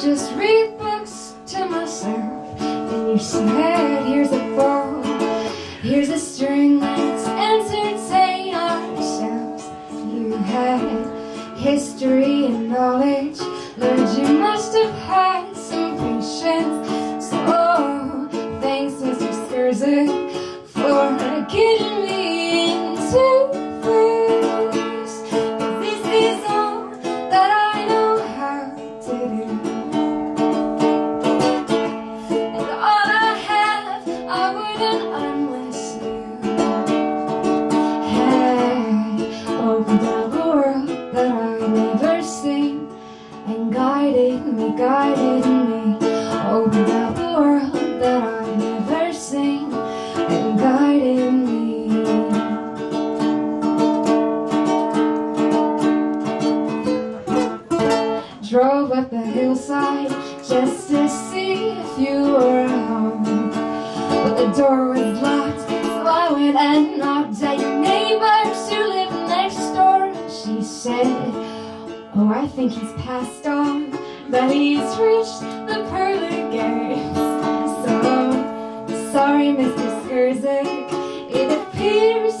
just read books to myself. And you said, here's a ball. Here's a string, let's entertain ourselves. You had history and knowledge. Learned you must have had some patience. I never seen and guided me, guided me. Opened up a world that I never seen and guided me. Drove up the hillside just to see if you were home. But the door was locked, so I went and knocked said, Oh, I think he's passed on, that he's reached the pearly gates. So, sorry, Mr. Skerzick, it appears